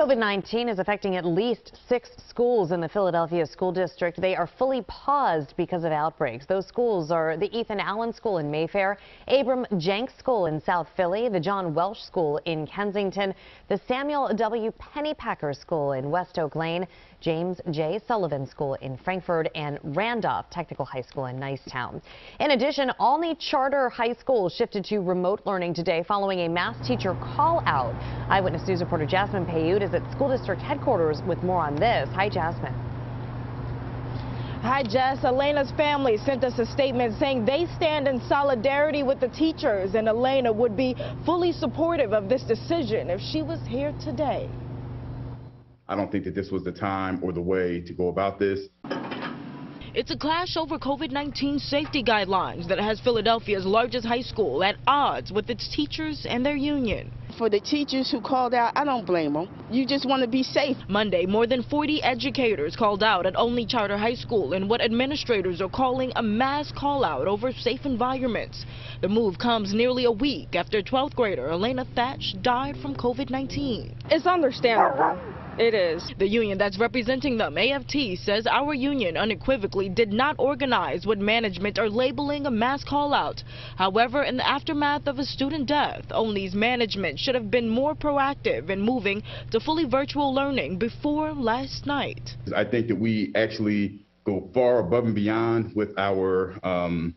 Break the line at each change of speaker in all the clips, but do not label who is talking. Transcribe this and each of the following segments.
COVID-19 is affecting at least six schools in the Philadelphia School District. They are fully paused because of outbreaks. Those schools are the Ethan Allen School in Mayfair, Abram Jenks School in South Philly, the John Welsh School in Kensington, the Samuel W. Pennypacker School in West Oak Lane, James J. Sullivan School in Frankford, and Randolph Technical High School in Nicetown. In addition, Olney Charter High schools shifted to remote learning today following a mass teacher call out. Eyewitness News reporter Jasmine Payoute is at school district headquarters with more on this. Hi, Jasmine.
Hi, Jess. Elena's family sent us a statement saying they stand in solidarity with the teachers, and Elena would be fully supportive of this decision if she was here today.
I don't think that this was the time or the way to go about this.
It's a clash over COVID-19 safety guidelines that has Philadelphia's largest high school at odds with its teachers and their union.
For the teachers who called out, I don't blame them. You just want to be safe.
Monday, more than 40 educators called out at Olney Charter High School in what administrators are calling a mass call out over safe environments. The move comes nearly a week after 12th grader Elena Thatch died from COVID-19.
It's understandable. It is.
The union that's representing them, AFT, says our union unequivocally did not organize what management are labeling a mass call-out. However, in the aftermath of a student death, Olney's management should have been more proactive in moving to fully virtual learning before last night.
I think that we actually go far above and beyond with our um,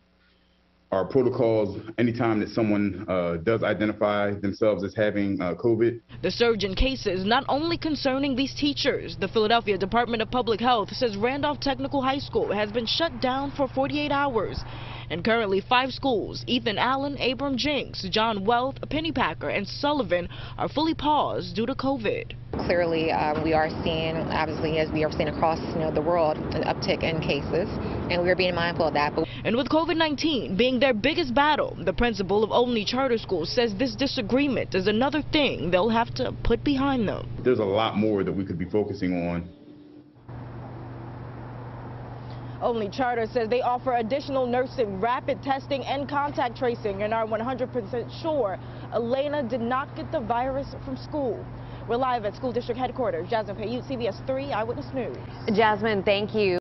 our protocols anytime that someone uh, does identify themselves as having uh, COVID.
The surge in cases not only concerning these teachers. The Philadelphia Department of Public Health says Randolph Technical High School has been shut down for 48 hours. And currently five schools, Ethan Allen, Abram Jenks, John Welsh, Pennypacker, and Sullivan are fully paused due to COVID.
Clearly, um, we are seeing, obviously, as we are seeing across you know, the world, an uptick in cases, and we are being mindful of that. But
and with COVID-19 being their biggest battle, the principal of Olney Charter School says this disagreement is another thing they'll have to put behind them.
There's a lot more that we could be focusing on
Olney Charter says they offer additional nursing, rapid testing, and contact tracing and are 100% sure Elena did not get the virus from school. We're live at school district headquarters. Jasmine Payoute, CBS 3 Eyewitness News.
Jasmine, thank you.